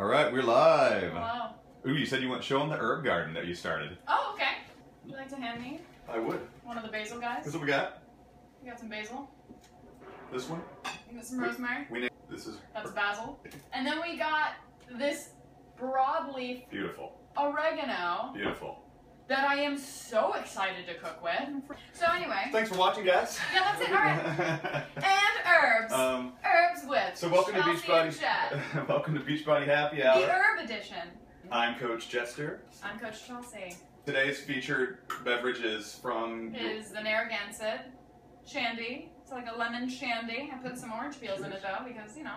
All right, we're live. Hello. Ooh, you said you want to show them the herb garden that you started. Oh, okay. Would you like to hand me I would. one of the basil guys? This is what we got. You got some basil. This one. You got some rosemary. We named. This is That's basil. And then we got this broadleaf beautiful. oregano Beautiful. That I am so excited to cook with. So anyway, Thanks for watching, guys. yeah, that's it. All right. And herbs. um. herbs with. So welcome to Chelsea Beachbody. and welcome to Beachbody Happy Hour. The herb edition. I'm Coach Jetster. I'm Coach Chelsea. Today's featured beverage is from. Is the Narragansett shandy. It's like a lemon shandy. I put some orange peels in it though because you know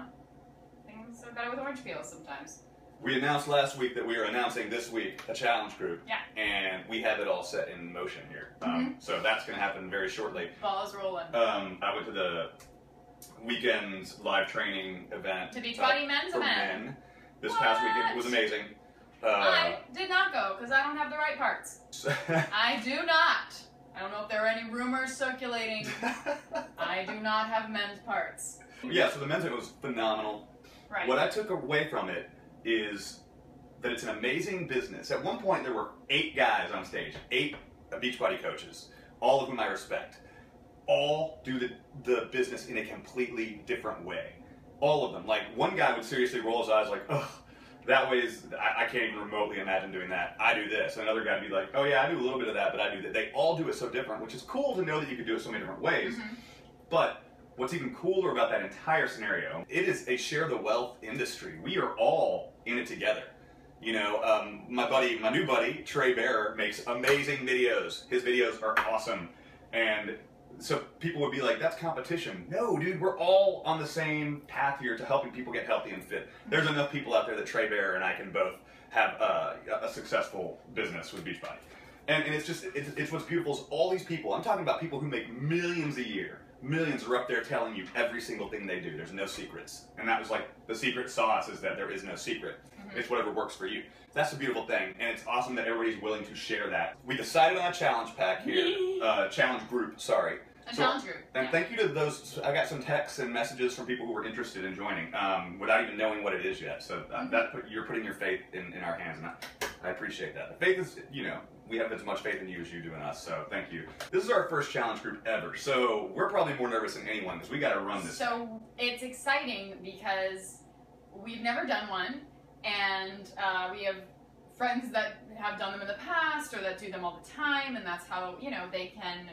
things are better with orange peels sometimes. We announced last week that we are announcing this week a challenge group. Yeah. And we have it all set in motion here. Um, so that's going to happen very shortly. Ball is rolling. Um, I went to the weekend live training event. To uh, Beachbody Men's for event. men this past weekend. It was amazing. Uh, I did not go because I don't have the right parts. I do not. I don't know if there are any rumors circulating. I do not have men's parts. yeah, so the men's event was phenomenal. Right. What I took away from it is that it's an amazing business. At one point, there were eight guys on stage, eight Beachbody coaches, all of whom I respect. All do the, the business in a completely different way. All of them. Like, one guy would seriously roll his eyes, like, ugh, that way is, I, I can't even remotely imagine doing that. I do this. And another guy would be like, oh, yeah, I do a little bit of that, but I do that. They all do it so different, which is cool to know that you can do it so many different ways. Mhm. But what's even cooler about that entire scenario, it is a share the wealth industry. We are all in it together. You know, um, my buddy, my new buddy, Trey Bearer, makes amazing videos. His videos are awesome. And so people would be like, that's competition. No, dude, we're all on the same path here to helping people get healthy and fit. There's enough people out there that Trey Bear and I can both have uh, a successful business with Beachbody. And, and it's just, it's, it's what's beautiful is all these people, I'm talking about people who make millions a year. Millions are up there telling you every single thing they do. There's no secrets. And that was like the secret sauce is that there is no secret. It's whatever works for you. That's a beautiful thing. And it's awesome that everybody's willing to share that. We decided on a challenge pack here, uh, challenge group, sorry. A So- challenge group. And yeah. thank you to those. I got some texts and messages from people who were interested in joining um, without even knowing what it is yet. So uh, Mhm. that put, you're putting your faith in, in our hands, and I, I appreciate that. The faith is, you know, we have as much faith in you as you do in us. So thank you. This is our first challenge group ever, so we're probably more nervous than anyone because we got to run this. So it's exciting because we've never done one, and uh, we have friends that have done them in the past or that do them all the time, and that's how you know they can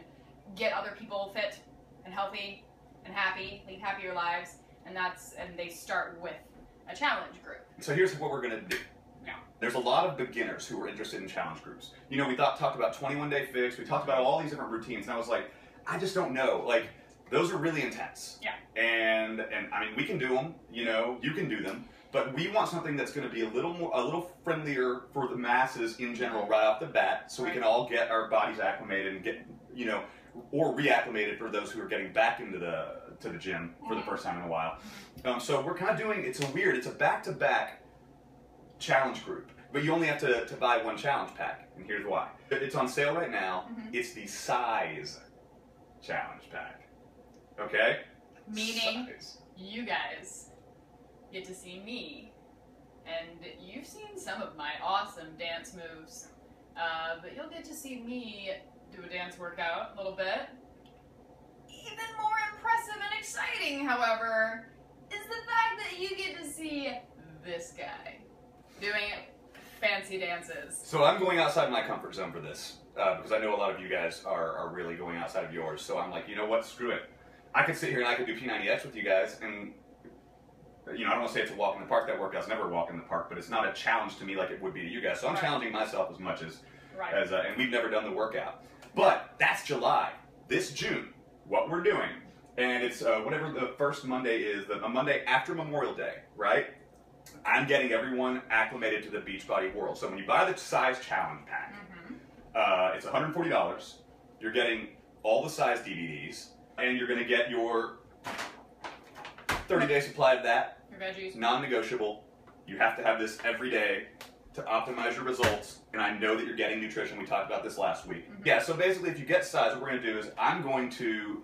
get other people fit and healthy and happy, lead happier lives, and that's and they start with a challenge group. So here's what we're gonna do. There's a lot of beginners who are interested in challenge groups. You know, we thought talked about 21 day fix. We talked about all these different routines, and I was like, I just don't know. Like, those are really intense. Yeah. And and I mean, we can do them. You know, you can do them. But we want something that's going to be a little more, a little friendlier for the masses in general, right off the bat, so we can all get our bodies acclimated and get, you know, or reacclimated for those who are getting back into the to the gym for the Mhm. first time in a while. Um, so we're kind of doing. It's a weird. It's a back to back challenge group, but you only have to, to buy one challenge pack, and here's why. It's on sale right now. Mhm. It's the Cize challenge pack. Okay. Meaning Cize. you guys get to see me, and you've seen some of my awesome dance moves, uh, but you'll get to see me do a dance workout a little bit. Even more impressive and exciting, however, is the fact that you get to see this guy doing fancy dances. So I'm going outside my comfort zone for this uh, because I know a lot of you guys are, are really going outside of yours. So I'm like, you know what? Screw it. I could sit here and I could do P90X with you guys, and you know I don't want to say it's a walk in the park. That workout's never a walk in the park, but it's not a challenge to me like it would be to you guys. So I'm Right. challenging myself as much as Right. as uh, and we've never done the workout. But that's July. This June, what we're doing, and it's uh, whatever the first Monday is, the a Monday after Memorial Day, right? I'm getting everyone acclimated to the Beachbody world. So when you buy the Cize challenge pack, hmm uh, it's $140. You're getting all the Cize DVDs, and you're going to get your 30 day supply of that Your veggies. non-negotiable. You have to have this every day to optimize your results. And I know that you're getting nutrition. We talked about this last week. Mhm. Yeah. So basically, if you get Cize, what we're going to do is I'm going to,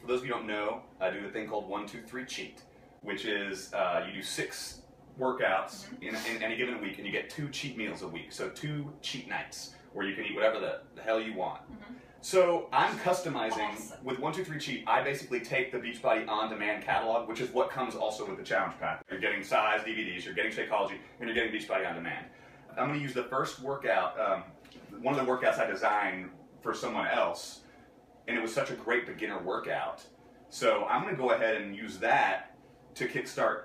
for those of you who don't know, I do a thing called one, two, three cheat, which is uh, you do six workouts in, in any given week, and you get two cheat meals a week. So two cheat nights where you can eat whatever the, the hell you want. Mhm. So I'm customizing Awesome. with one two three cheat. I basically take the Beachbody on demand catalog, which is what comes also with the challenge pack. You're getting Cize DVDs, you're getting Shakeology, and you're getting Beachbody on demand. I'm going to use the first workout, um, one of the workouts I designed for someone else, and it was such a great beginner workout. So I'm going to go ahead and use that to kickstart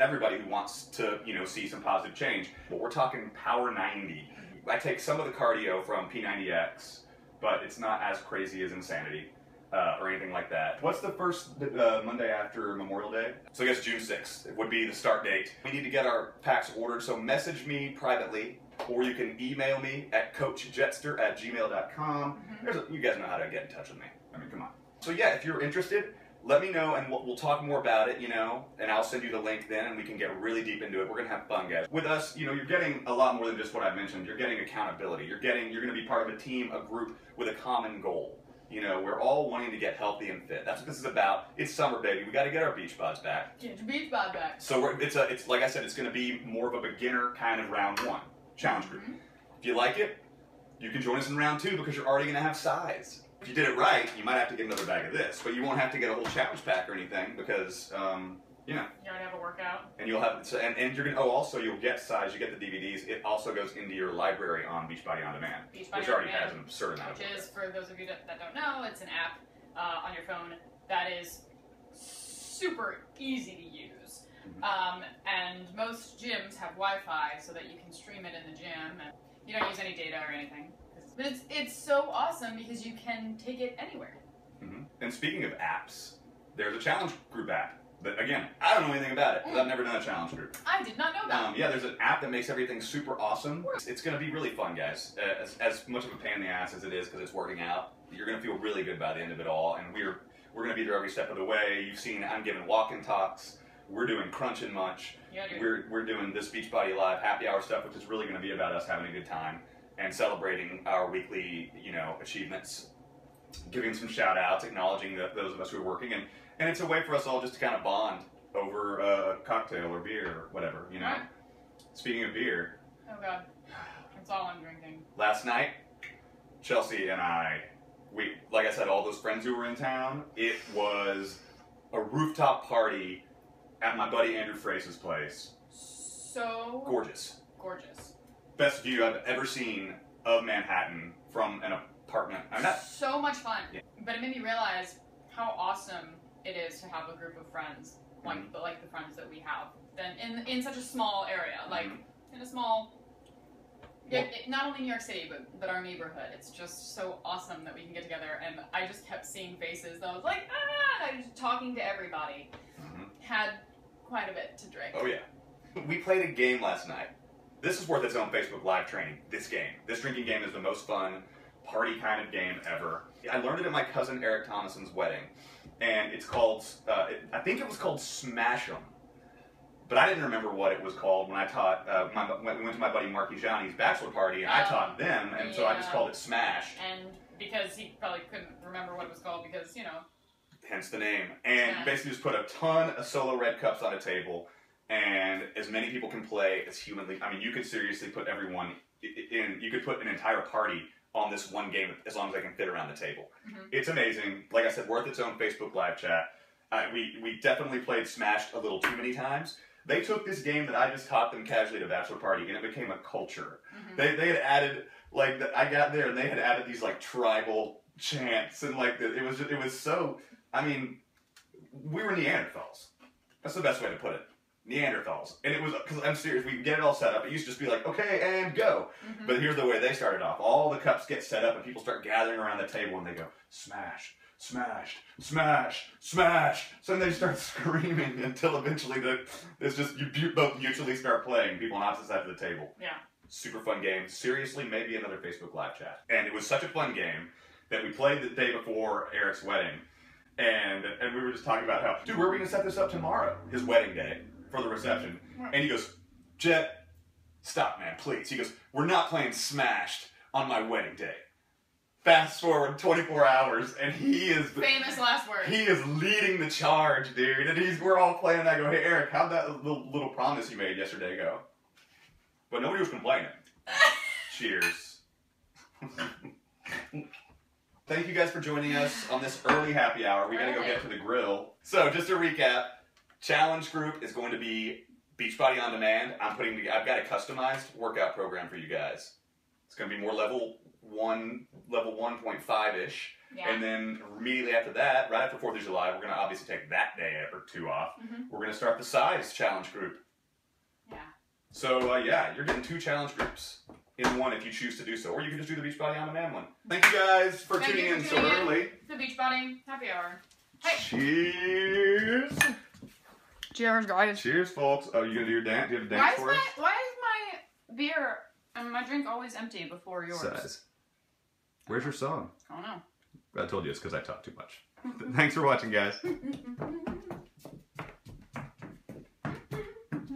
everybody who wants to, you know, see some positive change. But we're talking Power 90. I take some of the cardio from P90X, but it's not as crazy as Insanity. Uh, or anything like that. What's the first uh, Monday after Memorial Day? So I guess June 6th it would be the start date. We need to get our packs ordered, so message me privately, or you can email me at coachjetster at gmail.com. Mhm. There's a, you guys know how to get in touch with me. I mean, come on. So yeah, if you're interested, let me know and we'll, we'll talk more about it, you know, and I'll send you the link then and we can get really deep into it. We're going to have fun, guys. With us, you know, you're getting a lot more than just what I've mentioned. You're getting accountability. You're getting, you're going to be part of a team, a group with a common goal. You know, we're all wanting to get healthy and fit. That's what this is about. It's summer, baby. We got to get our beach buds back. Get your beach bod back. So we're, it's a, it's like I said, it's going to be more of a beginner kind of round one challenge group. Mhm. If you like it, you can join us in round two because you're already going to have Cize. If you did it right, you might have to get another bag of this, but you won't have to get a whole challenge pack or anything because, um, you know, You already have a workout. and you'll have, so- and, and you're going to, oh, also you'll get Cize, you get the DVDs. It also goes into your library on Beachbody On Demand, Beachbody which On already Demand, has an absurd amount which of is for those of you that, that don't know, it's an app uh, on your phone that is super easy to use. Mhm. Um, and most gyms have Wi-Fi so that you can stream it in the gym, and you don't use any data or anything. But it's it's so awesome because you can take it anywhere. Mhm. And speaking of apps, there's a challenge group app. But again, I don't know anything about it because I've never done a challenge group. I did not know that. Um, yeah, there's an app that makes everything super awesome. It's, it's going to be really fun, guys. Uh, As, as much of a pain in the ass as it is because it's working out, you're going to feel really good by the end of it all. And we're we're going to be there every step of the way. You've seen I'm giving walk-in talks. We're doing crunch and munch. yeah, dude. We're we're doing this Beachbody Live happy hour stuff, which is really going to be about us having a good time and celebrating our weekly, you know, achievements, giving some shout outs, acknowledging the, those of us who are working, and and it's a way for us all just to kind of bond over a cocktail or beer or whatever, you know. Right. Speaking of beer, Oh god, that's all I'm drinking. last night, Chelsea and I, we like I said, all those friends who were in town, it was a rooftop party at my buddy Andrew Frase's place. So Gorgeous. gorgeous. Best view I've ever seen of Manhattan from an apartment. I'm not. so much fun. Yeah. But it made me realize how awesome it is to have a group of friends like Mm-hmm. the like the friends that we have. Then in in such a small area, like Mhm. in a small. Well- it- not only New York City, but but our neighborhood. It's just so awesome that we can get together, and I just kept seeing faces. That I was like, ah, I was talking to everybody. Mhm. Had quite a bit to drink. Oh yeah. We played a game last night. This is worth its own Facebook Live training. This game, this drinking game, is the most fun party kind of game ever. I learned it at my cousin Eric Thomason's wedding, and it's called. Uh, it, I think it was called Smash 'em. But I didn't remember what it was called when I taught. Uh, my, when we went to my buddy Marky Johnny's bachelor party, and I Oh, taught them, and so I just called it Smash. And because he probably couldn't remember what it was called, because you know, hence the name. And Yeah. basically just put a ton of solo red cups on a table, and as many people can play as humanly. I mean, you could seriously put everyone in. You could put an entire party on this one game as long as they can fit around the table. Mhm. It's amazing. Like I said, worth its own Facebook live chat. Uh, we we definitely played Smashed a little too many times. They took this game that I just taught them casually to a bachelor party, and it became a culture. mhm. They, they had added like the, I got there and they had added these like tribal chants and like the, it was just, it was so I mean we were Neanderthals. That's the best way to put it. Neanderthals, and it was because I'm serious. We get it all set up. It used to just be like okay and go. Mhm. But here's the way they started off. All the cups get set up and people start gathering around the table and they go smash, smash, smash, smash. So then they start screaming until eventually the it's just you both mutually start playing. People on opposite sides of the table yeah. super fun game. Seriously, maybe another Facebook live chat. And it was such a fun game that we played the day before Eric's wedding. And and we were just talking about how, dude, where are we gonna set this up tomorrow? His wedding day for the reception. And he goes, Jet, stop, man, please. He goes, we're not playing Smashed on my wedding day. Fast forward 24 hours, and he is Famous last word. he is leading the charge, dude. And he's we're all playing. And I go, hey Eric, how'd that little, little promise you made yesterday go? But nobody was complaining. Cheers. Thank you guys for joining us on this early happy hour. We gotta go get to the grill. So just to recap, challenge group is going to be Beachbody on Demand. I'm putting together, I've got a customized workout program for you guys. It's gonna be more level one, level 1.5 ish. yeah. And then immediately after that, right after Fourth of July, we're gonna obviously take that day or two off. Mhm. We're gonna start the Cize challenge group. Yeah. So uh, yeah, you're getting two challenge groups in one if you choose to do so, or you can just do the Beachbody on Demand one. Thank you guys for Thank tuning in so in. early. The Beachbody happy hour. Hey. Cheers! Cheers, guys. Cheers, folks. Oh, you gonna do your dance? Do you have a Why dance is for my us? why is my beer and my drink always empty before yours? Cize. Where's your song? I don't know. I told you it's because I talk too much. Thanks for watching, guys.